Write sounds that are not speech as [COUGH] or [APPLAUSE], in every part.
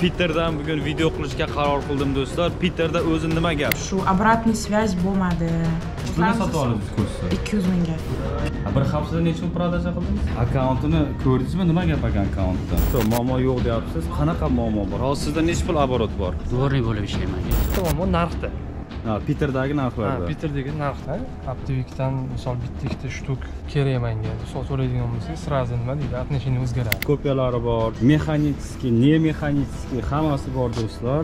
Piterdan bugun video qilishga qaror qildim do'stlar. Piterda o'zi nima gap? shu обратный связь bo'lmadi Nima sotib oldingiz kursni? ikki yuz mingga Bir haftada necha pul prodaja qildingiz? Akkauntini ko'rdingizmi? Nima gap ekan akkauntda? So, muammo yo'q deyapsiz. Qanaqa muammo bor? Hozir sizda necha pul оборот bor? dvorniy bo'lib ishlayman muammo narxda Ha, Piterdagi ha narxlarda. piterdagi narxda aptevikdan misol bitta ikkita shtuk kerak manga. Misol so'raydigan bo'lsangiz сразу nima deydi? Отношение o'zgaradi. Kopiyalari bor mexanический не mexanический hammasi bor do'stlar.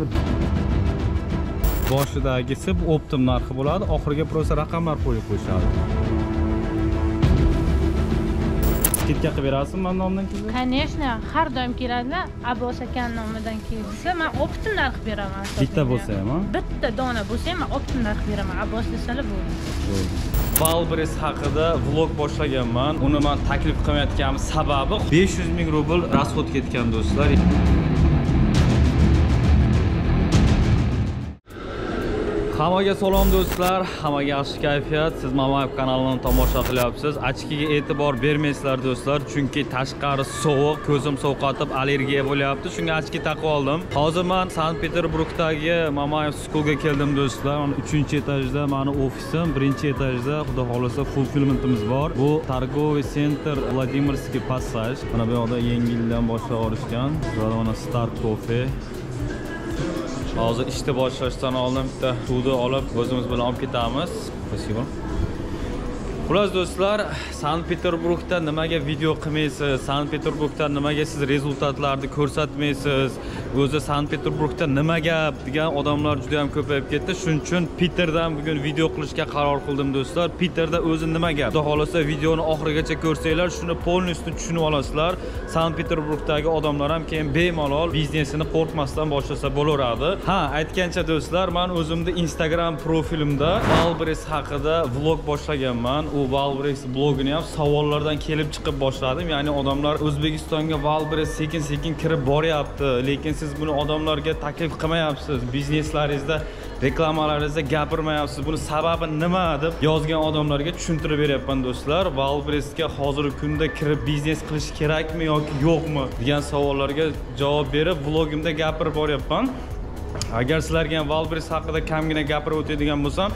Boshidagisi optim narxi bo'ladi oxiriga просто raqamlar qo'yib qo'yishadi skidka qilib berasizmi mani kelsa конечно har doim keladilar abbos aka nomidan kelsa man optim narx beraman bitta bo'lsa ham a? bitta dona bo'lsa ham man optim narx beraman abbos desalar bo'ldi Valbres haqida vlog boshlaganman. Uni men taklif qilmayotganim sababi 500 ming rubl расход ketgan do'stlar. Hammaga salom do'stlar, hammaga yaxshi kayfiyat. Siz Mamayev kanalini tomosha qilyapsiz. Achkiga e'tibor bermaysizlar do'stlar, chunki tashqari sovuq, ko'zim sovqotib allergiya bo'lyapti. Shunga achki taqib oldim. Hozir men Sankt-Peterburgdagi Mamayev Schoolga keldim do'stlar. 3-etajda mani ofisim, 1-etajda xudo xohlasa fulfilmentimiz bor. Bu торговый center Vladimirskiy passaj. Mana bu yoqda yengildan boshlab olishgan. Mana Start Coffee hozir ishni boshlashdan oldin bitta suvni olib o'zimiz bilan olib ketamiz. Спасибо xullas do'stlar sankt peterburgda nimaga video qilmaysiz? Sankt peterburgda nimaga siz rezultatlarni ko'rsatmaysiz? O'zi sankt peterburgda nima gap degan odamlar juda ham ko'payib ketdi. Shuning uchun piterdan bugun video qilishga qaror qildim do'stlar. Piterda o'zi nima gap? Xudo xohlasa videoni oxirigacha ko'rsanglar shuni полностью tushunib olasizlar. Sankt peterburgdagi odamlar ham keyin bemalol biznesini qo'rqmasdan boshlasa bo'laveradi. Ha aytgancha do'stlar man o'zimni instagram profilimda valbres haqida vlog boshlaganman. U valbres blogini ham savollardan kelib chiqib boshladim. Ya'ni odamlar o'zbekistonga valbres sekin sekin kirib boryapti lekin siz siz buni odamlarga taklif qilmayapsiz bizneslaringizda reklamalaringizda gapirmayapsiz. Buni sababi nima deb yozgan odamlarga tushuntirib beryapman do'stlar. Valbresga hozirgi kunda kirib biznes qilish kerakmi yoki yo'qmi degan savollarga javob berib vlogimda gapirib boryapman. Agar sizlarga ham valbres haqida kamgina gapirib o'tadigan bo'lsam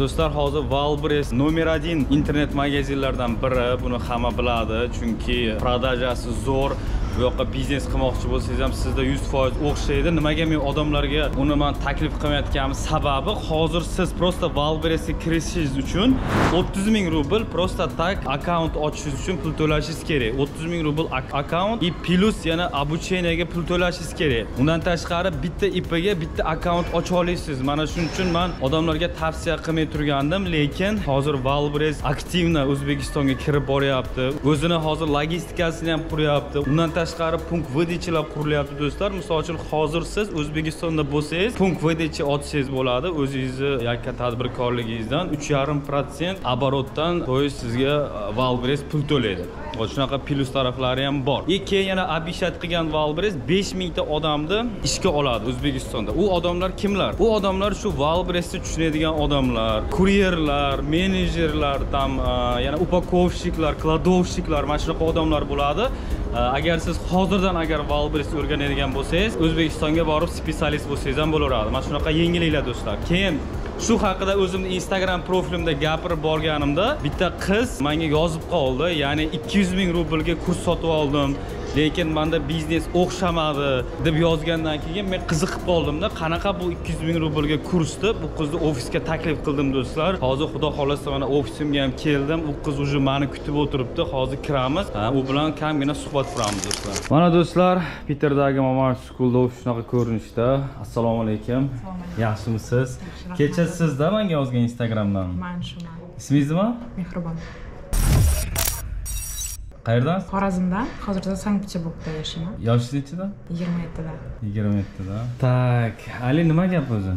do'stlar hozir valbres nomer один internet magazinlardan biri buni hamma biladi. Chunki prodajasi zo'r bu yoqqa biznes qilmoqchi bo'lsangiz ham sizda 100% o'xshaydi. Nimaga men odamlarga uni man taklif qilmayotganim sababi hozir siz просто valbresga kirishingiz uchun 30 ming rubl просто так akkaunt ochishingiz uchun pul to'lashingiz kerak. 30 ming rubl akkaunt и plus yana обучениеga pul to'lashingiz kerak. Undan tashqari bitta ipga bitta akkaunt ocha olasiz mana shuning uchun man odamlarga tavsiya qilmay turgandim lekin hozir valbres aktivno o'zbekistonga kirib boryapti. O'zini hozir logistikasini ham quryapti. Undan tashqari punkt vdchilar qurilyapti do'stlar. Misol uchun hozir siz o'zbekistonda bo'lsangiz punkt vdch ochsangiz bo'ladi. O'zingizni yakka tadbirkorligingizdan uch yarim protsent оборотdan то есть sizga e, valbres pul to'laydi. Va shunaqa plyus taraflari ham bor. И keyin yana обещать qilgan valbres 5000 mingta odamni ishga oladi o'zbekistonda. U odamlar kimlar? U odamlar shu valbresni tushunadigan odamlar kuryerlar menejerlar там e, yana upakovщикlar kladovщикlar mana shunaqa odamlar bo'ladi. Agar siz hozirdan agar valbris o'rganadigan bo'lsangiz o'zbekistonga borib spetsialist bo'lsangiz ham bo'laveradi mana shunaqa yengilliklar do'stlar. Keyin shu haqida o'zimni instagram profilimda gapirib borganimda bitta qiz menga yozib qoldi ya'ni 200 ming rublga kurs sotib oldim. Lekin manda biznes o'xshamadi deb yozgandan keyin men qiziqib qoldimda qanaqa bu 200 ming rublga kursni bu qizni ofisga taklif qildim do'stlar. Hozir xudo xohlasa mana ofisimga ham keldim. U qiz уже mani kutib o'tiribdi. Hozir kiramiz. U bilan kamgina suhbat quramiz do'stlar. Mana do'stlar piterdagi mamayev schoolda ofis shunaqa ko'rinishda. Assalomu alaykum. Yaxshimisiz? Kecha sizda menga yozgan instagramdan. Man shuman ismingiz nima? Mehribon qayerdan xorazmdan hozirda sankt peterburgda yashayman yoshingiz nechida? Yigirma yettida. Yigirma yettida. Tak. Ali nima gap o'zi?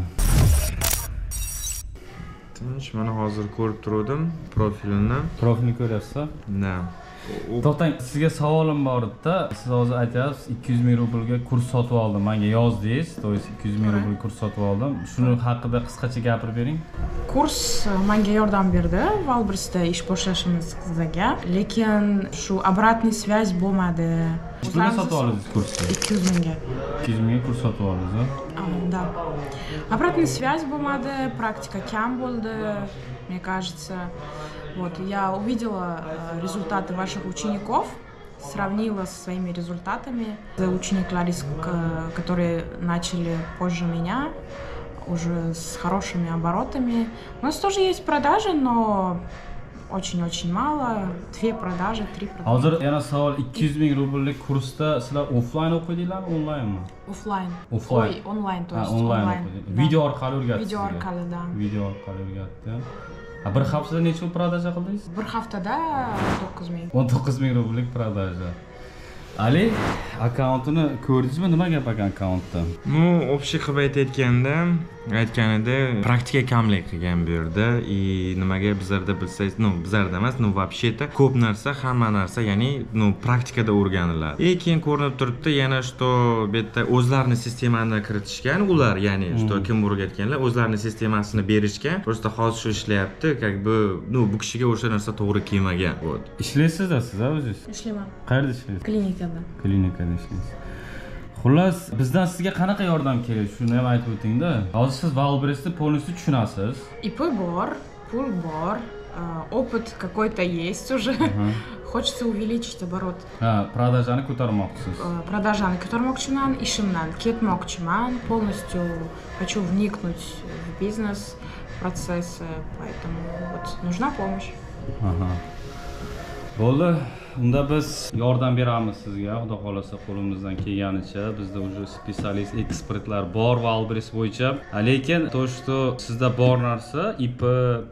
Tinch mana hozir ko'rib turuvdim profilini. Profilni ko'ryapsiz да to'xtang sizga savolim bor edida siz hozir aytyapsiz ikki yuz ming rublga kurs sotib oldim. Manga yozdingiz то есть ikki yuz ming rubl kurs sotib oldim. Shuni haqida qisqacha gapirib bering. Kurs menga yordam berdi. Valbrisda ish boshlashimizga lekin shu обратный связь bo'lmadi. Pulga sotib oldingiz kursni ikki yuz mingga. Ikki yuz mingga kurs sotib oldingiz да обратный связь bo'lmadi praktika kam bo'ldi мне кажется вот я увидела э, результаты ваших учеников сравнила со своими результатами. Учениклари с- к- которые начали позже меня уже с хорошими оборотами. У нас тоже есть продажи но очень-очень мало. Две продажи три продажи. Hozir yana savol ikki yuz ming rubllik kursda sizlar offlayn o'qiydinglarmi onlaynmi оффлайн. Offline. ой онлайн то Ha, есть онлайн video orqali o'rgatdi видео orqali да. video orqali o'rgatdi Ha, bir haftada necha pul prodaja qildingiz? Bir haftada to'qqiz ming. o'n to'qqiz ming rubllik prodaja ali akkauntini ko'rdingizmi? Nima gap ekan akkauntda ну общий qilib aytayotganda aytganida praktika kamlik qilgan bu yerda. И nimaga bizlarda bilsangiz ну bizlarda emas ну вообще то ko'p narsa hamma narsa ya'ni ну praktikada o'rganiladi. И keyin ko'rinib turibdi yana что bu yerda o'zlarini sistemani kiritishgan ular ya'ni что kim o'rgatganlar o'zlarini sistemasini berishgan. Просто hozir shu ishlayapti как бы ну bu kishiga o'sha narsa to'g'ri kelmagan. Вот. Ishlaysizda siz o'zingiz? Ishlayman. Qayerda ishlaysiz? Klinikada. Klinikada ishlaysiz xullas bizdan sizga qanaqa yordam kerak shuni ham aytib o'tingda hozir siz valbresni полностью tushunasiz ип bor pul bor э, опыт какой-то есть уже хочется увеличить оборот продажani ko'tarmoqchisiz Э, продажаны ko'tarmoqchiman ishimdan ketmoqchiman полностью хочу вникнуть в бизнес процессы поэтому вот нужна помощь Aha. bo'ldi unda biz yordam beramiz sizga xudo xohlasa qo'limizdan kelganicha. Bizda уже специалист ekspertlar bor valbres bo'yicha. Lekin то что sizda bor narsa ip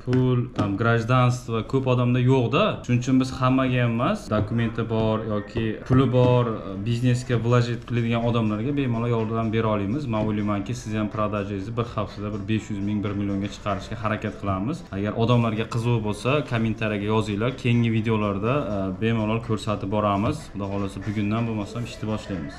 pul там гражданство ko'p odamda yo'qda. Shuning uchun biz hammaga ham emas dokumenti bor yoki puli bor biznesga вложить qiladigan odamlarga bemalol yordam bera olamiz. Man o'ylaymanki sizni ham продажangizni bir haftada bir besh yuz ming bir millionga chiqarishga harakat qilamiz. Agar odamlarga qiziq bo'lsa kommentariyaga yozinglar. Keyingi videolarda eh, bemalol bemalol ko'rsatib boramiz. Xudo xohlasa bugundan bo'lmasam ishni boshlaymiz.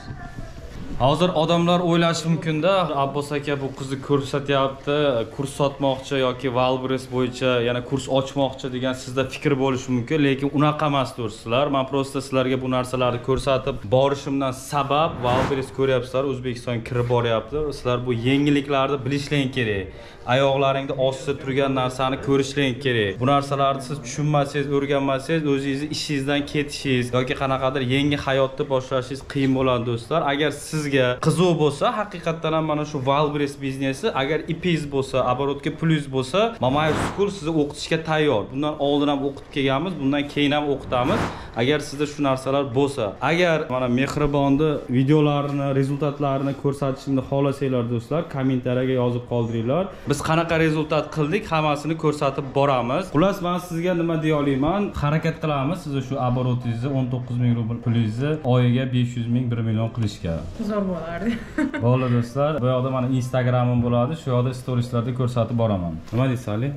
Hozir odamlar o'ylashi mumkinda abbos aka bu qizni ko'rsatyapti kurs sotmoqchi yoki valbres bo'yicha yana kurs ochmoqchi degan sizda fikr bo'lishi mumkin. Lekin unaqa emas do'stlar man просто sizlarga bu narsalarni ko'rsatib borishimdan sabab valbres ko'ryapsizlar o'zbekistonga kirib boryapti. Sizlar bu yengilliklarni bilishlaring kerak. Oyoqlaringni ostida turgan narsani ko'rishlaring kerak. Bu narsalarni siz tushunmasangiz o'rganmasangiz o'zingizni ishingizdan ketishingiz yoki qanaqadir yangi hayotni boshlashingiz qiyin bo'ladi do'stlar. Agar sizga qiziq bo'lsa haqiqatdan ham mana shu valbres biznesi agar ipingiz bo'lsa оборотga pulingiz bo'lsa mamayev school sizni o'qitishga tayyor. Bundan oldin ham o'qitib kelganmiz bundan keyin ham o'qitamiz. Agar sizda shu narsalar bo'lsa agar mana mehribonni videolarini rezultatlarini ko'rsatishimni xohlasanglar do'stlar kommentariyaga yozib qoldiringlar. Biz qanaqa rezultat qildik hammasini ko'rsatib boramiz. Xullas man sizga nima deya olaman harakat qilamiz sizni shu обороtingizni o'n to'qqiz ming rubl pulingizni oyiga besh yuz ming bir million qilishga. Zo'r bo'lardi. [LAUGHS] Bo'ldi do'stlar. Bu yoqda mana instagramim bo'ladi. Shu yoqda storieslarda ko'rsatib boraman. Nima deysiz ali?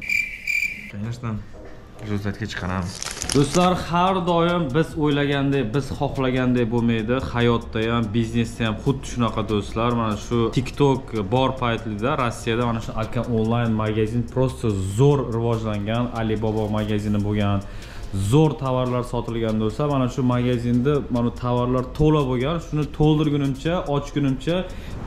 Конечно rezultatga chiqaramiz. Do'stlar har doim biz o'ylagandek biz xohlagandek bo'lmaydi. Hayotda ham biznesda ham xuddi shunaqa do'stlar. Mana shu tiktok bor paytida rossiyada mana shu aka onlayn magazin просто zo'r rivojlangan alibaba magazini bo'lgan. Zo'r tovarlar sotilgan bo'lsa mana shu magazinda mana tovarlar to'la bo'lgan. Shuni to'ldirgunimcha ochgunimcha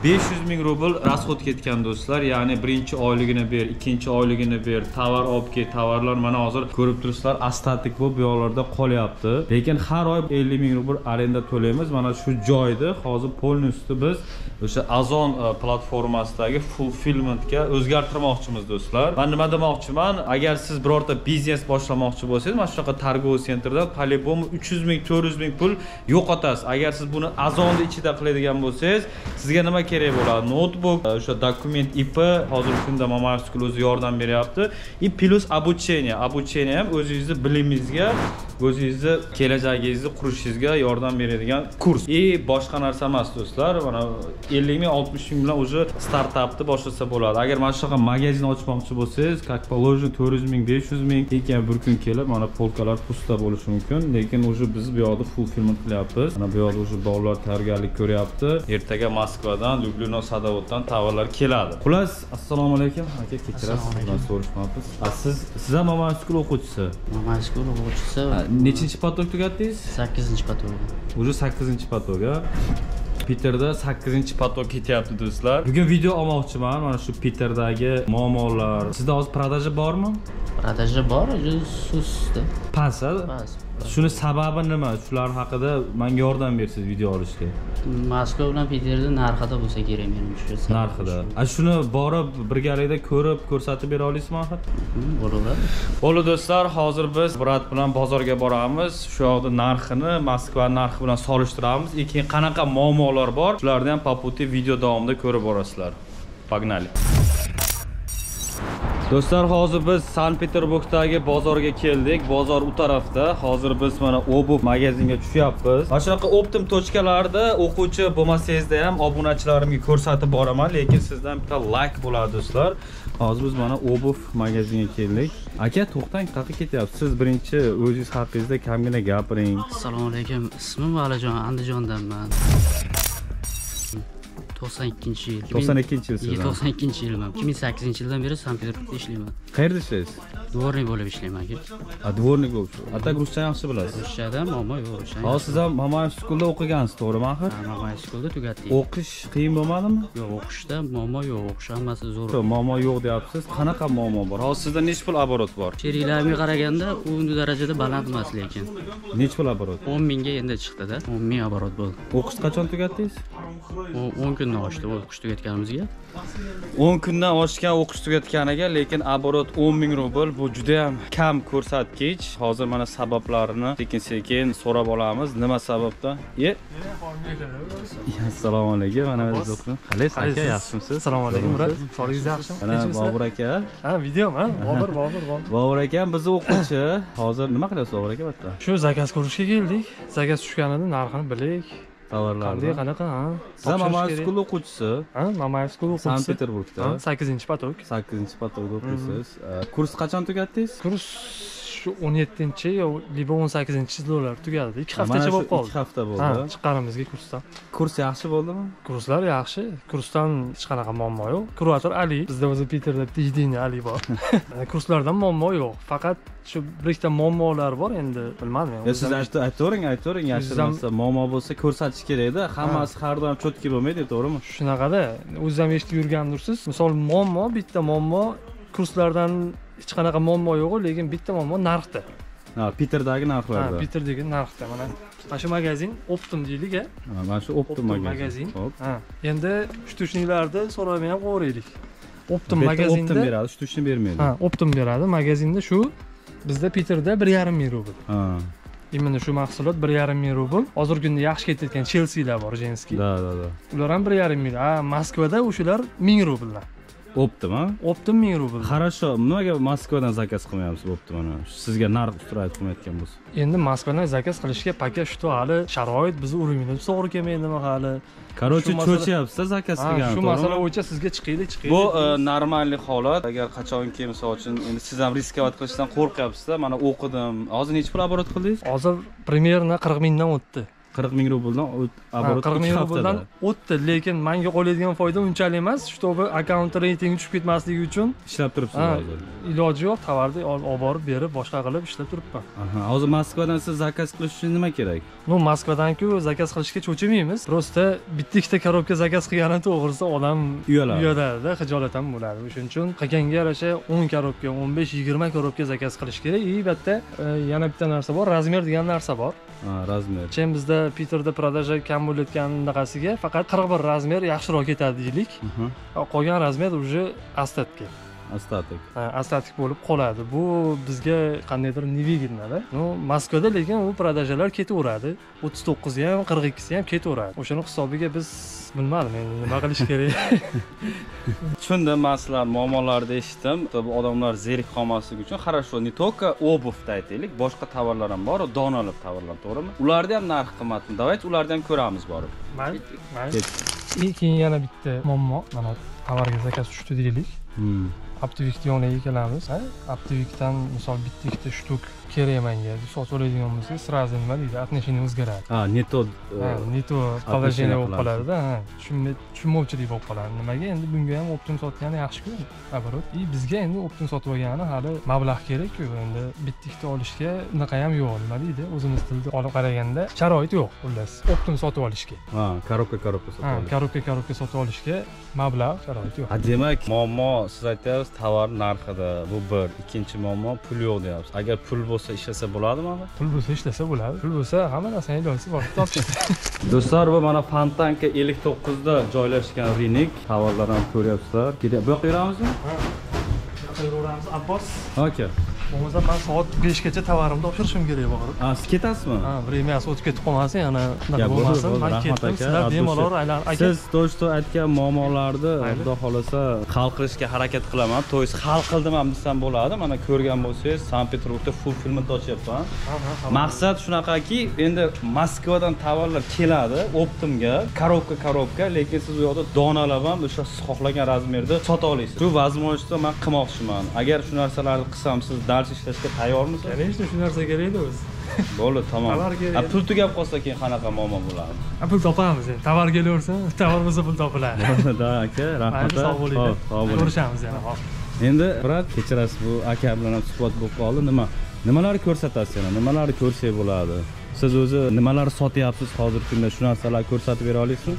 500 ming rubl расход ketgan do'stlar ya'ni birinchi oyligini ber ikkinchi oyligini ber tovar olib kel tovarlar mana hozir ko'rib turibsizlar astatik bo'lib bu yoqlarda qolyapti. Lekin har oy 50 ming rubl arenda to'laymiz. Mana shu joyda hozir полностью biz o'sha azon e, platformasidagi fulfillmentga o'zgartirmoqchimiz do'stlar. Man nima demoqchiman? Agar siz birorta biznes boshlamoqchi bo'lsangiz mana shunaqa торговый sentrda по любому 300 ming 400 ming pul yo'qotasiz. Agar siz buni azonni ichida qiladigan bo'lsangiz sizga nima kerak bo'ladi? Notebook e, o'sha dokument ip hozirgi kunda mamayev o'zi yordam beryapti. И plus обучение обучение ham o'zingizni bilimingizga o'zingizni kelajagingizni qurishingizga yordam beradigan kurs. И boshqa narsa emas do'stlar. Mana ellik ming oltmish ming bilan уже startapni boshlasa bo'ladi. Agar mana shunaqa magazin ochmoqchi bo'lsangiz как положено to'rt yuz ming besh yuz ming. Keyin bir kun kelib mana polkalar pusta bo'lishi mumkin. Lekin уже biz bu yoqda fulfilment qilyapmiz. Mana bu yoqda уже bolalar tayyorgarlik ko'ryapti. Ertaga moskvadan люблино sadovoddan tovarlar keladi. Xullas assalomu alaykum. Aka kechirasiz siz bilan so'rashmoqmiz A, siz siz ham mama school o'quvchisi Mama shkol o'quvchisi nechinchi potok tugatdingiz sakkizinchi patolog. уже sakkizinchi potok a Peterda 8 potok ketyapti do'stlar. Bugun video olmoqchiman mana shu Peterdagi muammolar. Sizda hozir продажа bormi? Продажа bor, susda. Past. a? Shuni sababi nima? Shular haqida menga yordam bersiz video olishga. Moskva bilan Peterda narxida bo'lsa kerak menimcha. Narxida. A shuni borib birgalikda ko'rib, ko'rsatib bera olasizmi axir? Hmm, Bo'laveradi. Bo'ldi do'stlar, hozir biz brat bilan bozorga boramiz. Shu yoqda narxini Moskva narxi bilan solishtiramiz. Keyin qanaqa muammolar bor, shularni ham по пути video davomida ko'rib borasizlar. Pogнали. Do'stlar, hozir biz Sankt-Peterburgdagi bozorga keldik. Bozor u tarafda. Hozir biz mana obuv magazinga tushyapmiz. Mana shunaqa optim tochkalarda o'quvchi bo'lmasangizda ham obunachilarimga ko'rsatib boraman, lekin sizdan bitta like bo'ladi do'stlar. Hozir biz mana obuv magazinga keldik. Aka, to'xtang, qayerga ketyapsiz? Siz birinchi o'zingiz haqingizda kamgina gapiring. Assalomu alaykum. Ismim Valijon, Andijondanman. 92 yil. 92 yilsiz. 92 yilman. 2008 yildan beri Sankt-Peterburgda ishlayman. Qayerda ishlaysiz? Dvornik bo'lib ishlayman aka. A, dvornik bo'lib. Atak ruscha yaxshi bilasiz. Ruschada muammo yo'q. ruscha. Hozir siz ham Mamayev schoolda o'qigansiz, to'g'rimi axir? Mama shkolda tugatdik. O'qish qiyin bo'lmadimi? Yo'q, o'qishda muammo yo'q. O'qish hammasi zo'r. Muammo yo'q deyapsiz. Qanaqa muammo bor? Hozir sizda necha pul оборот bor? Sheriklarimga qaraganda u darajada baland emas lekin. Necha pul оборот? 10 mingga endi chiqdi-da. 10 ming оборот bo'ldi. O'qish qachon tugatdingiz? O- 10 kundan oshdi o'qish tugatganimizga. 10 kundan oshgan o'qish tugatganiga, lekin оборот 10 ming rubl bu juda ham kam ko'rsatkich. Hozir mana sabablarini sekin-sekin so'rab olamiz. Nima sababdan? Ye. Assalomu alaykum. Mana. Qalaysiz aka? Yaxshimisiz? assalomu alaykum murat solingiz yaxshimi Mana Bobur aka. ha videomi ha bobur bobur bobur Bobur aka bizni o'quvchi. Hozir nima qilyapsiz Bobur aka bu yerda? shu zakaz ko'rishga keldik zakaz tushganida narxini bilik qanday Tovarlarni. qanaqa ha Siz ham Topshirish Mamayev kerak. school o'quvchisi. ha mamayev school o'quvchisi Sankt-Peterburgda. Ha, sakkizinchi potok 8 potokda o'qiysiz. Kurs qachon tugatdingiz? kurs shu o'n yettinchi yo libo o'n sakkizinchi yillar tugadi. Ikki haftacha bo'lib qoldi. ikki hafta ha bo'ldi. chiqqanimizga kursdan. Kurs yaxshi bo'ldimi? kurslar yaxshi. Kursdan hech qanaqa muammo yo'q. Kurator ali bizda o'zi piterda единый ali bor. [LAUGHS] Kurslardan muammo yo'q. Faqat shu bir ikkita muammolar bor endi bilmadim Ya. Siz ayt- aytavering, aytavering, yashirmasa muammo bo'lsa ko'rsatish kerakda. Hammasi har doim cho'tki bo'lmaydi, to'g'rimi? shunaqada o'ziz ham eshitib yurgandirsiz. Misol muammo bitta muammo kurslardan hech qanaqa muammo yo'q lekin bitta muammo narxda Ha, Piterdagi ha narxlarda. piterdagi narxda mana mana shu magazin optim deylik a Ha, Mana shu Optum magazin. Hop. ha endi shtuchniklarni so'rab ham qo'yaveraylik optim magazinda beradi, shtuchni bermaydi. ha optim beradi magazinda shu bizda piterda bir yarim ming rubl Ha. именно shu mahsulot bir yarim ming rubl hozirgi kunda yaxshi ketayotgan chelsilar bor jenskiy Da, da, da. ular ham bir yarim ming a moskvada o'shalar ming rubldan Optum, ha? optim rubl Хорошо, nimaga Moskvadan zakaz qilmayapsiz Optumni? Sizga narx ustirayd qilmayotgan bo'lsa. endi moskvadan zakaz qilishga paka что hali sharoit bizni urumiyda to'g'ri kelmaydimi hali Короче, cho'chyapsiz zakaz qilgan. shu masala bo'yicha sizga chiqaylik chiqaylik Bu e, normalniy holat. Agar qachonki misol uchun endi siz ham riskovat qilishdan qo'rqyapsiz-da. Mana o'qidim. Hozir necha pul оборот qildingiz? hozir примерно qirq mingdan o'tdi 40 ming rubldan оборот qirq 2 ming rubldan o'tdi lekin manga qolayotgan foyda unchalik emas чтобы akkaunt reytingi tushib ketmasligi uchun Ishlab turibsiz hozir. iloji yo'q tovarni ol- olib borib berib boshqa qilib ishlab turibman hozir Moskvadan siz zakaz qilish uchun nima kerak? ну moskvadanku zakaz qilishga cho'chimaymiz просто bitta ikkita korobka zakaz qilgani to'g'risida odam Uyaladi. uyaladida hijolat ham bo'ladi o'shuning uchun qilganga yarasha o'n korobka o'n besh yigirma korobka zakaz qilish kerak и bu yerda e, yana bitta narsa bor razmer degan narsa bor razmer. chem bizda piterda продажа kam bo'layotgan bunaqasiga faqat qirq bir razmer yaxshiroq ketadi deylik Aha. qolgan razmer уже остатки astatik Ha, astatik bo'lib qoladi. Bu bizga qandaydir невыгодноda ну moskvada lekin u продажалар ketaveradi. o'ttiz to'qqizi ham qirq ikkisi ham ketaveradi. O'shani hisobiga biz bilmadim endi nima qilish kerak? [LAUGHS] Tushundim man sizlar muammolarni eshitdim. Odamlar zerik qolmasligi uchun хорошо не только обувьda aytaylik boshqa tovarlar ham bor donalab tovarlar to'g'rimi? Ularni ham narxi qimmatmi? Давайте ularni ham ko'ramiz borib. Mayli keyin yana bitta muammo mana tovarga zakaz tushdi deylik. Optivikni yoniga kelamiz. Optivikdan misol bitta ikkita shtuk kerak manga deb sotib oladigan bo'lsak сразу nima deydi? Отношение o'zgaradi. Ha не то не то положение bo'lib qoladida tushunmovchilik bo'lib qoladi. Nimaga? Endi bunga ham optim sotgani yaxshiku. Наоборот и bizga endi optim sotib olgani hali mablag' kerakku. Endi bitta ikkita olishga unaqa ham yo'q nima deydi? O'zimiz tilda olib qaraganda sharoit yo'q xullas. Optim sotib olishga. Ha коробка коробка sotib korobka korobka sotib olishga mablag' sharoit yo'q. Ha demak muammo siz aytyapsiz tovar narxida bu bir ikkinchi muammo pul yo'q deyapsiz. Agar pul bo'lsa ishlasa bo'ladimi axir pul bo'lsa ishlasa bo'ladi. Pul bo'lsa hamma narsani iloji bor. [LAUGHS] Do'stlar bu mana fontanka ellik to'qqizda joylashgan rinik tovarlar ham ko'ryapsizlar. Bu yoqqa yuramizmi? Qilaveramiz abbos. Aka bo'lmasa man soat beshgacha tovarimni topshirishim kerak borib ha siz ketasizmi? Ha времяsi o'tib ketib qolmasin yana Ya, unaqa bo'lmasin. man ketdim sizlar bemalol aylanib aka. Siz что aytgan muammolarni xudo xohlasa hal qilishga harakat qilaman. То есть hal qildim ham desam bo'ladi. Mana ko'rgan bo'lsangiz sankt peterburgda full filmni ochyapman maqsad shunaqaki endi moskvadan tovarlar keladi optimga korobka korobka lekin siz u yoqda donalab ham o'sha siz xohlagan razmerda sota olasiz shu возможностьni man qilmoqchiman. Agar shu narsalarni qilsam siz дальше ishlashga tayyormisiz конечно shu narsa kerakda o'zi [LAUGHS] bo'ldi tamom Tovar kerak. Pul tugab qolsa keyin qanaqa muammo bo'ladi? Ha, pul topamiz endi. Tovar kelaversin [LAUGHS] tovar bo'lsa pul topiladi. [LAUGHS] Da aka rahmat sog' bo'ling. Hop, sog' bo'ling. Ko'rishamiz yana hop. Endi brat kechirasiz bu aka bilan ham suhbat bo'lib qoldi. Nima nimalarni ko'rsatasiz yana? Nimalarni ko'rsak bo'ladi? Siz o'zi nimalarni sotyapsiz hozirgi kunda? Shu narsalarni ko'rsatib bera olasizmi?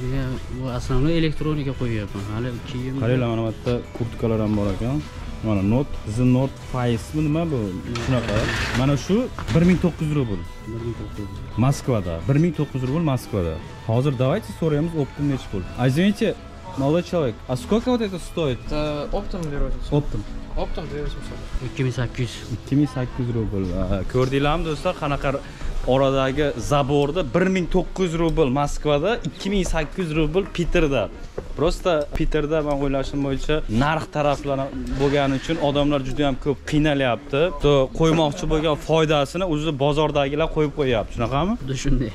Bu основной elektronika qo'yyapman. Hali kiyim qaranglar mana bu yerda kurtkalar ham bor ekan mana not the not faizmi nima bu? Shunaqa. Mana shu bir ming to'qqiz yuz rubl. bir ming to'qqiz yuz. moskvada. bir ming to'qqiz yuz rubl moskvada. Hozir давайте so'raymiz optim nechi pul? А извините молодой человек а сколько вот это стоит оптом берете? optim. Оптом 2800. ikki ming sakkiz yuz. ikki ming sakkiz yuz rubl. Ko'rdinglarmi do'stlar qanaqa oradagi zaborda bir ming to'qqiz yuz rubl moskvada ikki ming sakkiz yuz rubl piterda просто piterda man o'ylashim bo'yicha narx taraflari bo'lgani uchun odamlar juda ham ko'p qiynalyapti. Qo'ymoqchi bo'lgan foydasini o'zi bozordagilar qo'yib qo'yapti shunaqami? Xuddi shunday.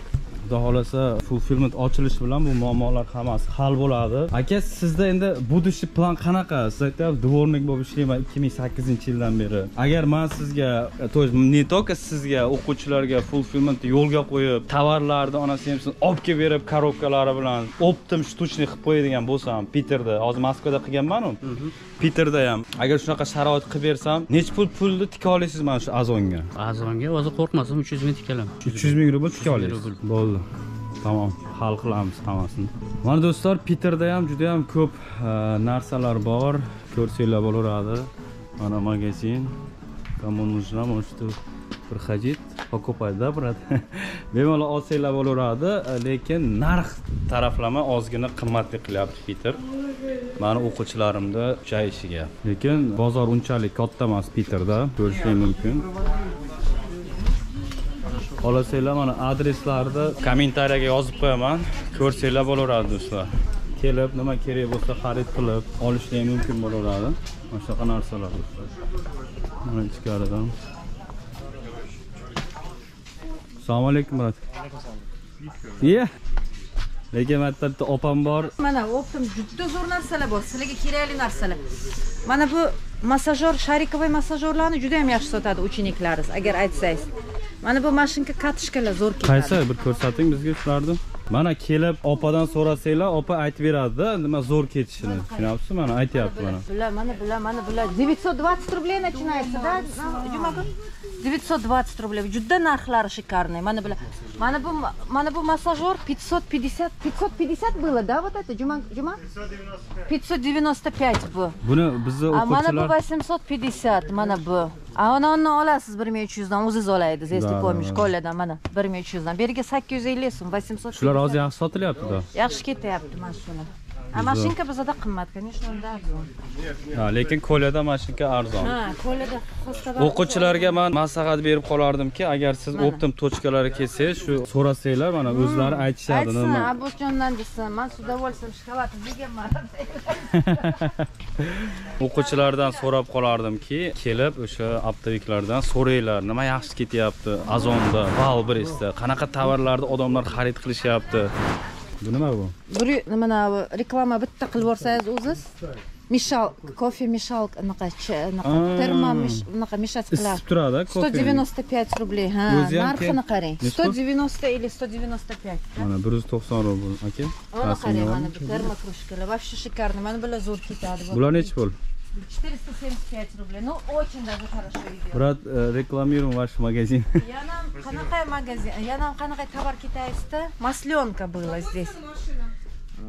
Xudo xohlasa fulfilment ochilishi bilan bu muammolar hammasi hal bo'ladi. Aka sizda endi будущий plan qanaqa? Siz aytyapsiz dvornik bo'lib ishlayman ikki ming sakkizinchi yildan beri. Agar man sizga то есть не только sizga o'quvchilarga fulfilment yo'lga qo'yib tovarlarni onasi hamsin olib kelib berib korobkalari bilan optim shtuchniy qilib qo'yadigan bo'lsam piterda hozir moskvada qilganmanu? Piterda ham. Agar shunaqa sharoit qilib bersam nechi pul pulni tika olasiz mana shu azonga? Azonga hozir qo'rqmasam uch yuz ming tikalaman uch yuz ming rubl tika 300 ming olasiz rubl. Bo'ldi tamom hal qilamiz hammasini. Mana do'stlar piterda ham juda ham ko'p e, narsalar bor. Ko'rsanglar bo'laveradi. Mana magazin кому нужно можете приходить покупать да брат bemalol olsanglar bo'laveradi. E, lekin narx taraflama ozgina qimmatli qilyapti piter mani o'quvchilarimni kuchayishiga lekin bozor unchalik katta emas piterda ko'rishing mumkin. Xohlasanglar mana adreslarni kommentariyaga yozib qo'yaman. Ko'rsanglar bo'laveradi do'stlar. Kelib nima kerak bo'lsa xarid qilib olishlar mumkin bo'laveradi. Mana shunaqa narsalar do'stlar. Mana ichkaridan. Assalomu alaykum brat. Iya. Lekin mana bitta opam bor. Mana optim juda zo'r narsalar bor. Sizlarga kerakli narsalar. Mana bu massajyor sharikovый massajyorlarni juda ham yaxshi sotadi ученикларimiz agar aytsangiz. Mana bu mashinka katishkalar zo'r ketadi. Qaysi bir ko'rsating bizga shularni mana kelib opadan so'rasanglar opa aytib beradida nima zo'r ketishini. Tushunyapsizmi? Mana aytyapti mana bular mana bular mana bular 920 рублей начинается да? Jumaku? 920 рублей. Juda narxlari шикарные. Mana bular mana bu mana bu massajер 550 550 было да вот это Juma Juma 595 bu buni bizni mana bu o'quvchilar 850 mana bu. A uni olasiz 1300 dan o'zingiz olaysiz, если Da, помнишь, da, da. shkoladan mana 1300 dan. Beriga 850 so'm, 800. shular hozir yaxshi sotilyaptida yaxshi ketyapti mana shuni. Mashinka bizada qimmat конечно unda arzon. Lekin ko'lada mashinka arzon. Ha xostada o'quvchilarga man maslahat berib qolardimki agar siz optim точкаларga kelsangiz shu so'rasanglar mana o'zlari aytishadi aytsin nima abosjondan desin. Man с удовольствием shokolad yeganman. [LAUGHS] O'quvchilardan so'rab qolardimki kelib o'sha optoviklardan so'ranglar nima yaxshi ketyapti azonda valbrisda qanaqa tovarlarni odamlar xarid qilishyapti bu nima bu bir mana bu reklama bitta qilib yuborsangiz o'ziz mishal kofe mishal anaqa ch- anaqa Ah. termo mish- unaqa mishastklar isib turadi сто девяносто пять рублей ha O'zi ham narxini keyin- qarang Nechta? сто девяносто или сто девяносто пять mana bir yuz to'qson rubl aka. Mana rasmga qarang olib. mana bu termokrushkalar вообще шикарно mana bular zo'r ketadi bular nechi pul четыреста семьдесят пять рублей. Ну очень даже хорошо идет. Брат э, рекламируем ваш магазин. Yana qanaqa magazin yana qanaqa tovar ketyapti masленка было здесь.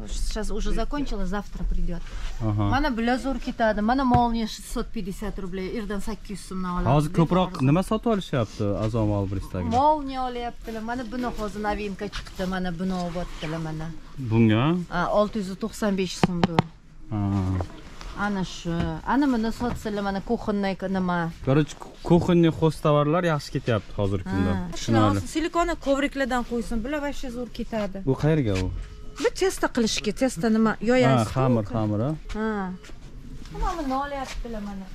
сейчас уже закончилось завтра придет. Aha. mana bular zo'r ketadi mana молния 650 rублей erdan 800 so'mdan oladi hozir ko'proq nima sotib olishyapti azon valbrisdagi молния olyaptilar mana buni hozir novinka chiqdi mana buni olyaptilar mana bunga Ha, 695 so'm bu Ha. Ana shu. Ana buni sotsalar mana кухонный nima? Короче кухонный xo'stovarlar yaxshi ketyapti hozirgi kunda. Tushunarli. hozir silikonni kovriklardan qo'ysin bular вообще zo'r ketadi. Bu qayerga u? Bu testo qilishga testo nima yoyasiz xamir xamir ha. Ha. Mana buni olyaptilar mana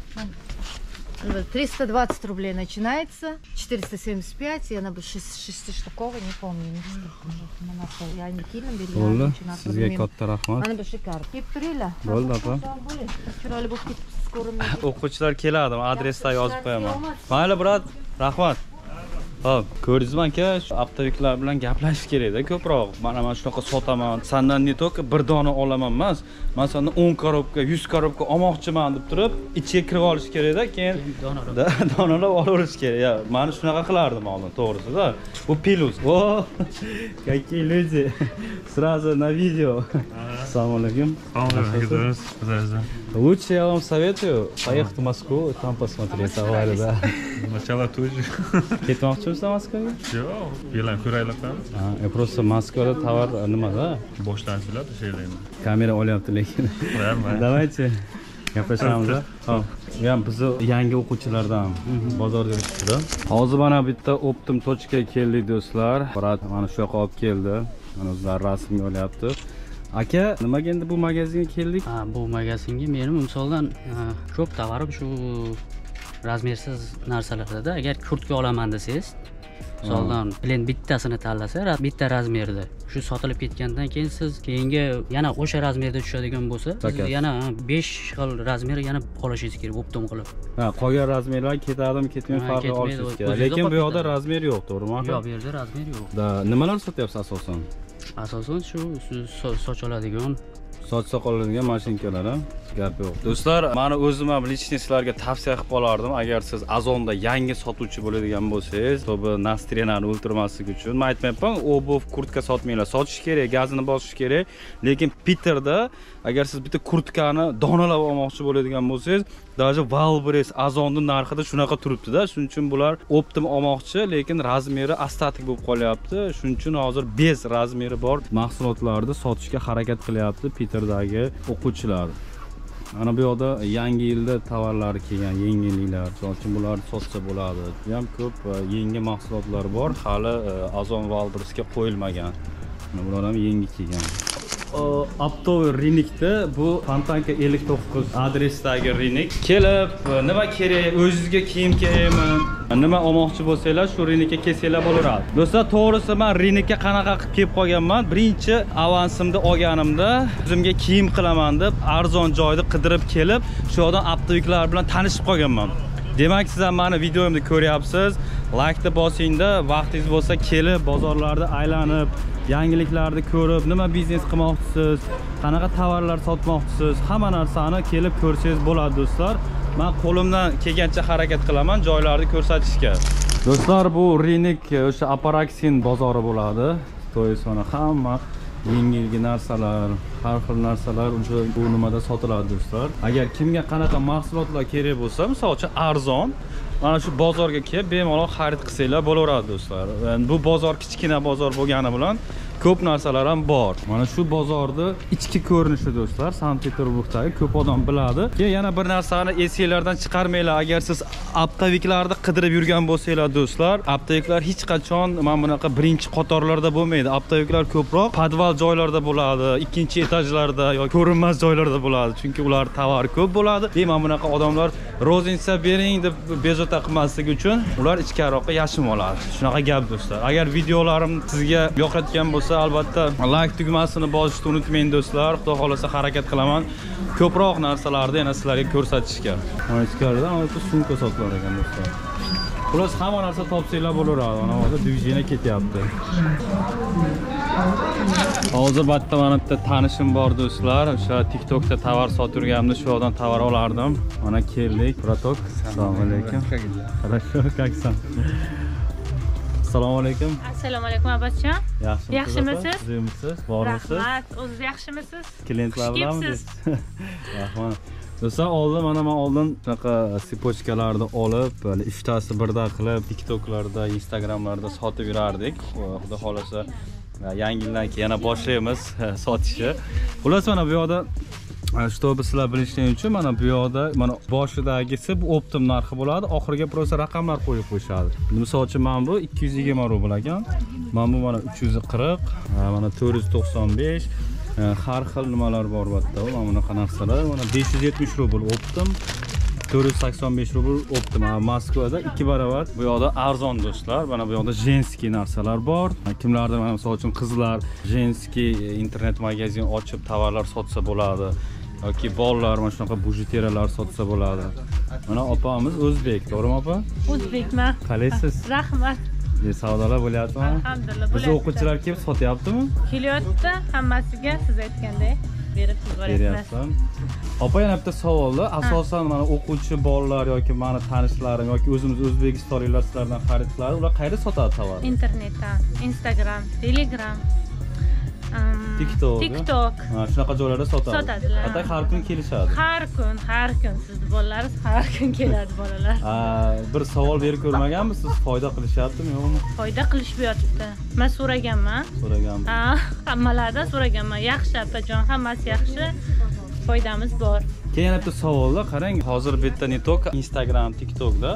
320 рублей начинается, 475, yana bu 6 штуковый, не помню, не килим bo'ldi sizga katta rahmat Mana bu shikar. Kelib turinglar. Bo'ldi, opa. Bo'ling. Chiroyli bo'lib ketibsiz ko'rinmaydi. o'quvchilar keladi adresda yozib qo'yaman mayli brat rahmat ho'p ko'rdingizmi aka shu optoviklar bilan gaplashish kerakda ko'proq. Mana man shunaqa sotaman. Sandan не только bir dona olaman emas. Man sandan o'n korobka yuz korobka olmoqchiman deb turib ichiga kirib olish kerakda keyin donalab. [LAUGHS] Olaverish kerak. Ya mani shunaqa qilardim oldin to'g'risida. Bu pilus. O какие люди сразу на видео. Assalomu alaykum Лучше я вам советую поехать в Москву там посмотреть товары, да. Сначала тут же. Ketmoqchimisiz Moskvaga? Yo'q, ko'raylikdan Ha, e, просто Moskvada tovar nimada? boshlanishlar ishlaydi. Kamera olyapti lekin. Давайте [LAUGHS] gaplashamiz. Hop. Bu ham bizni yangi o'quvchilardan bozorga chiqdi. Hozir mana bitta Optim точкаga keldik do'stlar. Brat mana shu yoqqa olib keldi. Mana o'zlari rasmga olyapti. Aka, nimaga endi bu magazinga keldik? Ha, bu magazinga meni misoldan ha, ko'p tovarim shu razmersiz narsalarda agar kurtka olaman desangiz misoldan bilen bittasini tanlasa bitta razmerda shu sotilib ketgandan keyin siz keyingi yana o'sha razmerda tushadigan bo'lsa siz yana 5 xil razmer yana qolishingiz kerak optim qilib Ha, qolgan razmerlar ketadimi, ketmaymi Ha, farqi olishingiz kerak. Lekin bu yoqda razmer yo'q, to'g'rimi? yo'q bu yerda razmer yo'q nimalar sotyapsiz asosan? asosan shu so- so- soch oladigan soch qoladigan mashinkalar ham gap yo'q. Do'stlar mani o'zim ham лично sizlarga tavsiya qilib qolardim agar siz azonda yangi sotuvchi bo'ladigan bo'lsangiz чтобы настrenani o'ltirmaslik uchun. Man aytmayapman обувь kurtka sotmanglar. Sotish kerak gazini bosish kerak. Lekin piterda agar siz bitta kurtkani donalab olmoqchi bo'ladigan bo'lsangiz даже valbres azonni narxida shunaqa turibdida. Shuning uchun bular optim olmoqchi lekin razmeri astatik bo'lib qolyapti. Shuning uchun hozir bez razmeri bor. Mahsulotlarni sotishga harakat qilyapti piter piterdagi o'quvchilar. Mana bu yoqda yangi yilda tovarlari kelgan yengilliklar misol uchun bularni sotsa bo'ladi. Judayam ko'p e, yangi mahsulotlar bor hali e, azon valbrisga qo'yilmagan. Mana bular ham yangi kelgan. Optoviy rinikda bu fontanka 59 adresdagi rinik kelib e, nima kerak o'zingizga kiyim kerakmi? Nima olmoqchi bo'lsanglar shu rinikka kelsanglar bo'laveradi. Do'stlar to'g'risi man rinikka qanaqa qilib kelib qolganman? Birinchi avansimni olganimda o'zimga kiyim qilaman deb arzon joyni qidirib kelib shu yoqdan optoviklar bilan tanishib qolganman. Demak siz ham mani videomni ko'ryapsiz. Laykni bosingda vaqtingiz bo'lsa kelib bozorlarda aylanib yangiliklarni ko'rib nima biznes qilmoqchisiz qanaqa tovarlar sotmoqchisiz hamma narsani kelib ko'rsangiz bo'ladi do'stlar. Man qo'limdan kelgancha harakat qilaman joylarni ko'rsatishga. Do'stlar bu rinik o'sha aparaksin bozori bo'ladi. То есть mana hamma yengilgi narsalar har xil narsalar o'sha bu nimada sotiladi do'stlar. Agar kimga qanaqa mahsulotlar kerak bo'lsa misol uchun arzon mana shu bozorga kelib bemalol xarid qilsanglar bo'laveradi do'stlar. Yani bu bozor kichkina bozor bo'lgani bilan ko'p narsalar ham bor. Mana shu bozorni ichki ko'rinishi do'stlar sankt peterburgdagi ko'p odam biladi. Keyin yana bir narsani esinglardan chiqarmanglar. Agar siz aptoviklarni qidirib yurgan bo'lsanglar do'stlar aptoviklar hech qachon mana bunaqa birinchi qatorlarda bo'lmaydi. Aptoviklar ko'proq podval joylarda bo'ladi ikkinchi etajlarda yoki ko'rinmas joylarda bo'ladi. Chunki ular tovari ko'p bo'ladi. Keyin mana bunaqa odamlar rozinsa bering deb bezovta qilmasligi uchun ular ichkariroqqa yashinib oladi. Shunaqa gap do'stlar. Agar videolarim sizga yoqayotgan bo'lsa albatta layk tugmasini bosishni unutmang do'stlar. Xudo xohlasa harakat qilaman. Ko'proq narsalarni yana sizlarga ko'rsatishga. Mana ichkarida mana shu sumka sotilar ekan do'stlar. Xullas hamma narsa topsanglar bo'laveradi. Mana hozir движение ketyapti. Hozir bu yerda mana bitta tanishim bor do'stlar. O'sha tiktokda tovar sotib yurganimda shu yoqdan tovar olardim. Mana keldik. Браток assalomu alaykum. Хорошо как сам assalomu alaykum. Assalomu alaykum abbasjon. Yaxshimisiz? Yaxshimisiz? tuzukmisiz bormisiz? Rahmat. O'ziz yaxshimisiz? Klientlar bilanmi [LAUGHS] rahmat. Do'stlar oldin mana man oldin shunaqa sipochkalarni olib böyle uchtasi birdan qilib tiktoklarda instagramlarda sotib yurardik. Xudo xohlasa yangi yildan keyin yana boshlaymiz [LAUGHS] sotishni xullas mana bu yoqda e, чтобы sizlar bilishing uchun mana bu yoqda mana boshidagisi bu optim narxi bo'ladi. Oxiriga просто raqamlar qo'yib qo'yishadi. Misol uchun mana bu 220 rubl ekan. Mana bu mana 340 e, mana 495 e, har xil nimalar bor bu yerda. Mana bunaqa narsalar mana 570 rubl optim. 485 rubl optim Ha, moskvada ikki barobar bu yoqda arzon do'stlar mana bu yoqda jenskiy narsalar bor. Kimlardir mana misol uchun qizlar jenskiy e, internet magazin ochib tovarlar sotsa bo'ladi yoki bolalar mana shunaqa bujuteriyalar sotsa bo'ladi. Mana opamiz o'zbek to'g'rimi opa? O'zbekman qalaysiz. Rahmat. E, savdolar bo'lyaptimi? Alhamdulillah bizni bo'lyapti. o'quvchilar kelib sotyaptimi? Kelyapti hammasiga siz aytganday berib beryapsan. Opa yana bitta savolda. Asosan mana o'quvchi bolalar yoki mani tanishlarim yoki o'zimiz o'zbekistonliklar sizlardan xarid qiladi ular qayerda sotadi tovar internetdan instagram telegram tiktok tiktok. Shunaqa joylarda sotadi Sotadilar. hatto har kun kelishadi. Har kun har kun. Sizni bolalaringiz har kun keladi [LAUGHS] bolalar. Bir savol berib ko'rmaganmisiz foyda qilishyaptimi yo'qmi foyda qilishmayotibdi man so'raganman. So'raganman Ha, hammalaridan so'raganman. Yaxshi opajon hammasi yaxshi. Foydamiz bor. Keyin yana bitta savolda qarang hozir bu yerda не только instagram tiktokda.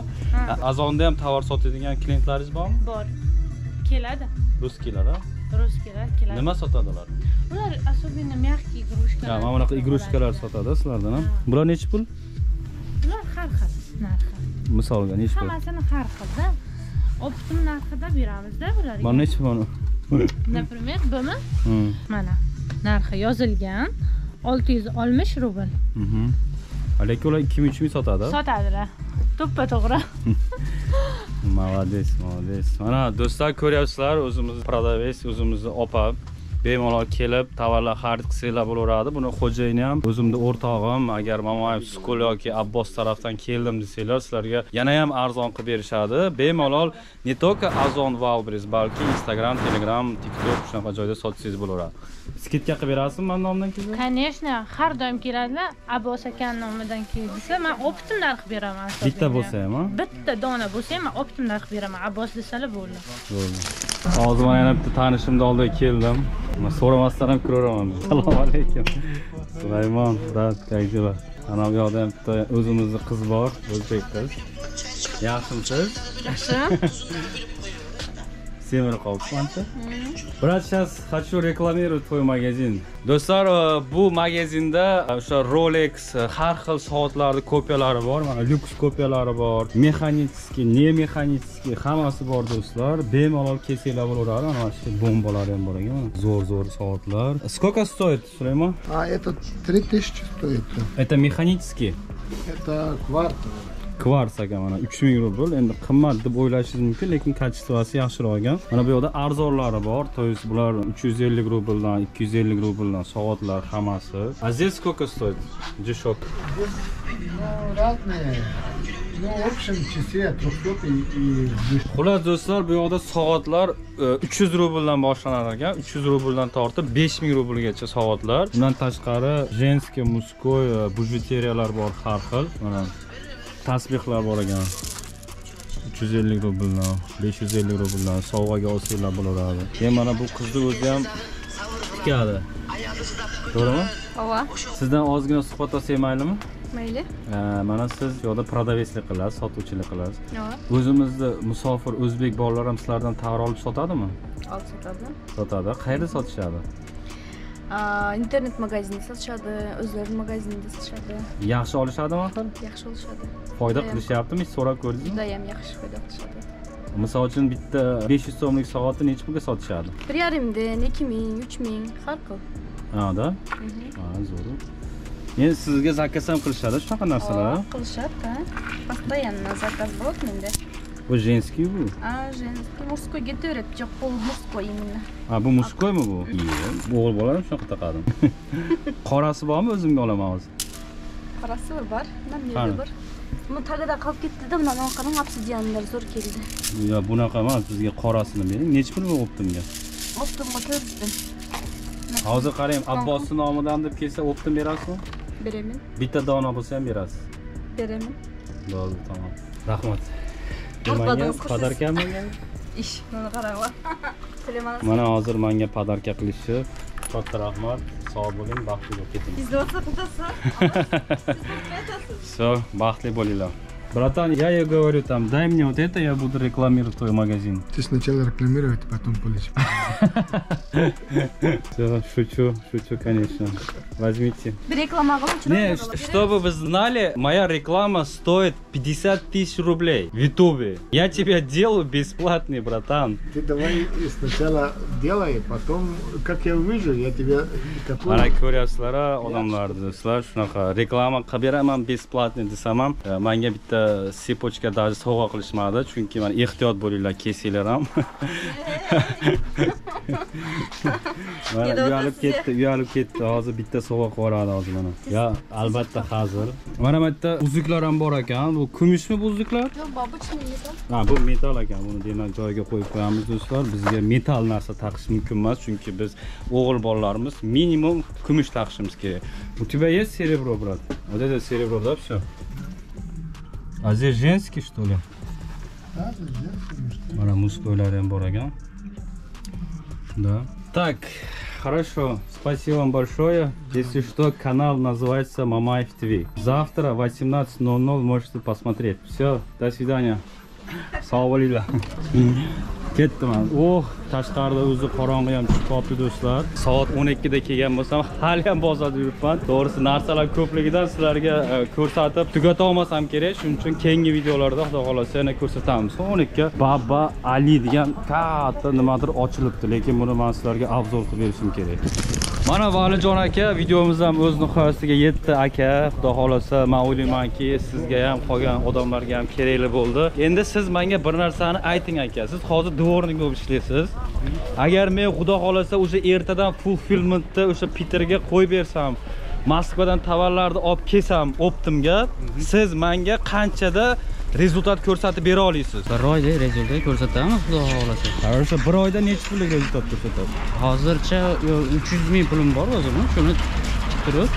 Azonda ham tovar sotadigan klientlaringiz bormi? Bor. Keladi. Ruskiylar a rусскийлар keladi nima sotadi ular ular особенно мягкий игрушкаlar Ha, mana bunaqa игрушкаlar sotadi sizlardan ham bular nechi pul ular har xil narxi misolga nechi pul hammasini har xilda optim narxida beramizda bularga mana nechi mana например Hmm. mana narxi yozilgan olti yuz oltmish rubl lekin ular ikki ming uch ming sotadi sotadilar to'ppa to'g'ri молодец молодец. Mana do'stlar ko'ryapsizlar o'zimiz продавец o'zimizni opa. Bemalol kelib tovarlar xarid qilsanglar bo'laveradi. Buni xo'jayini ham o'zimni o'rtog'im agar mamoyev skol yoki abbos tarafdan keldim desanglar sizlarga yana ham arzon qilib berishadi. Bemalol не только ozon wildberries balki instagram telegram tiktok shunaqa joyda sotsangiz bo'laveradi. Skidka qilib berasizmi mani nomimdan kelsa? Конечно har doim keladilar abbos aka nomidan keldi desa man optim narx beraman bitta bo'lsa ham a bitta dona bo'lsa ham man optim narx beraman. Abbos desalar bo'ldi. Bo'ldi. Hozir mana yana bitta tanishimni oldiga keldim. Man so'ramasdan ham kiraveraman [LAUGHS] assalomu alaykum. Sulaymon дела ana bu yoqda ham bitta o'zimizni qiz bor o'zbek qiz. Yaxshimisiz? Yaxshi [LAUGHS] qolibsiz ancha Брат, сейчас хочу рекламировать твой магазин. Do'stlar, e, bu magazinda e, o'sha Rolex e, har xil soatlarni kopiyalari bor. Mana lyuks kopiyalari bor, mexanический, не mexanический, hammasi bor do'stlar. Bemalol kelsanglar bo'laveradi. Mana shu bombalar ham bor ekan. mana Zo'r-zo'r soatlar. Сколько стоит, Сулейман? А это 3000 стоит. Это механический. Это квартал. Kvarts ekan mana 3000 rubl endi qimmat deb o'ylashingiz mumkin lekin kачествоsi yaxshiroq ekan. Mana bu yoqda arzonlari bor. То есть bular 350 rubldan 250 rubldan soatlar hammasi а здесь сколько стоит дешок Ну, разные. 300 и, и xullas do'stlar bu yoqda soatlar e, 300 rubldan boshlanar ekan 300 rubldan tortib 5000 rublgacha soatlar. Undan tashqari женский мужской e, bor har xil. Mana tasbehlar bor ekan 350 rubldan 550 rubldan sovg'aga olsanglar bo'laveradi. Keyin mana bu qizni o'zi ham tikadi to'g'rimi? Ova. Sizdan ozgina suhbat olsak maylimi? Mayli. Mana siz bu yerda prodaveslik qilasiz sotuvchilik qilasiz. O'zimizni musofir o'zbek bolalar ham sizlardan tovar olib sotadimi? Olib sotadi. Sotadi. Qayerda sotishadi internet magazinda sotishadi o'zlari magazinida sotishadi yaxshi olishadimi axir? Yaxshi olishadi. Foyda qilishyaptimi? Hiç so'rab ko'rdingizmi judayam yaxshi foyda qilishadi misol uchun bitta 500 so'mlik soatni necha pulga sotishadi? Bir yarimdan ikki ming uch ming har xil. Hada ha zo'r endi sizga zakaz ham qilishadi shunaqa narsalar qilishadi постоянно заказ bo'ladi menda bu женский bu а женский мужской ketaveradi yo'q pol мужской именно ha bu мужскойmi bu Iye, o'g'il bola ham shunaqa taqadim qorasi bormi o'zimga olaman hozir qorasi bor mana bu Qani? yerda bor bu tagida qolib ketdida mana bunaqa qarang obsidianlar zo'r keldi yo bunaqa emas bizga qorasini bering necha pul optimga optimga to'rt so'm hozir qarang abbosni nomidan deb kelsa optim berasizmi beraman bitta dona bo'lsa ham berasiz beraman bo'ldi tamom rahmat Orqadan Manga podarkam menga ish mana qarang [LAUGHS] Sulaymon mana hozir menga podarka qilishdi katta rahmat. Sog' bo'ling baxtli bo'lib keting. Izdevаться qilasiz все baxtli bo'linglar братан я ей говорю там дай мне вот это я буду рекламировать твой магазин Ты сначала рекламировать, потом получишь. все [LAUGHS] шучу шучу конечно возьмите qilib Не, чтобы вы знали, моя реклама стоит 50 тысяч рублей в Ютубе. Я тебя делаю бесплатный, братан. Ты давай сначала делай, потом, как я увижу, я тебе какой... Mana ko'ryapsizlar odamlar do'stlar shunaqa reklama qilib beraman bесплатный desam ham e, menga bitta sepochka даже sovg'a qilishmadi. Chunki mana ehtiyot bo'linglar kelsanglar ham. [LAUGHS] Mana uyalib ketdi uyalib ketdi. Hozir bitta sovg'a qilib yuboradi hozir mana. Yo albatta hazır. Mana bu yerda uzuklar ham bor ekan. Bu kumushmi bu uzuklar yo'q babочный metal. Ha bu metal ekan. Buni demak joyiga qo'yib qo'yamiz do'stlar. Bizga metal narsa taqish mumkin emas. Chunki biz o'g'il bolalarimiz minimum kumush taqishimiz kerak. У тебя есть серебро брат вот это серебро да все а здесь женский что ли? Mana muzko'ylari ham bor ekan да. Так хорошо. Спасибо вам большое. Если что канал называется мамаев тв завтра в 18.00 можете посмотреть. Все до свидания sog' bo'linglar. [LAUGHS] Ketdiman oh tashqarida o'zi qorong'i ham tushib qolibdi do'stlar. Soat 12da kelgan bo'lsam [LAUGHS] hali ham bozorda yuribman to'g'risi narsalar ko'pligidan sizlarga e, ko'rsatib tugata olmasam kerak. Shuning uchun keyingi videolarda xudo xohlasa yana ko'rsatamiz. 12 baba ali degan katta nimadir ochilibdi lekin buni man sizlarga obzor qilib berishim kerak. Mana valijon aka videomiz ham o'z nihoyasiga yetdi aka. Xudo xohlasa man o'ylaymanki sizga ham qolgan odamlarga ham kerakli bo'ldi. Endi siz menga bir narsani ayting aka. Siz hozir dvornik bo'lib ishlaysiz agar men xudo xohlasa o'sha ertadan fulfilmentni o'sha piterga qo'yib bersam moskvadan tovarlarni olib kelsam optimga siz menga qanchada rezultat ko'rsatib bera olasiz? Bir oyda rezultat ko'rsatamiz xudo xohlasa. O'sha bir oyda necha pullik rezultat ko'rsatasiz hozircha uch yuz ming pulim bor o'zimni shuni turib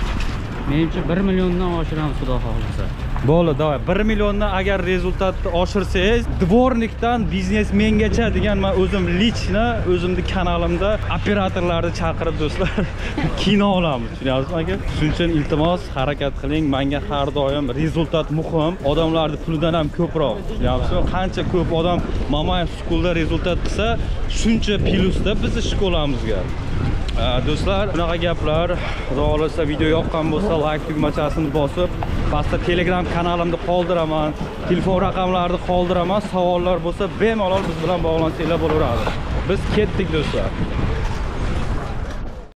menimcha bir milliondan oshiramiz xudo xohlasa bo'ldi давай bir millionni agar rezultatni oshirsangiz dvornikdan biznesmengacha degan man o'zim лично o'zimni kanalimda operatorlarni chaqirib do'stlar [LAUGHS] kino olamiz. Tushunyapsizmi aka? Shuning uchun iltimos harakat qiling. Manga har doim rezultat muhim. Odamlarni pulidan ham ko'proq. Tushunyapsizmi qancha ko'p odam mamayev schoolda rezultat qilsa shuncha plyusda bizni shkolamizga Э, do'stlar bunaqa gaplar xudo xohlasa video yoqqan bo'lsa layk tugmachasini bosib pastda telegram kanalimni qoldiraman telefon raqamlarini qoldiraman savollar bo'lsa bemalol biz bilan bog'lansanglar bo'laveradi. Biz ketdik do'stlar.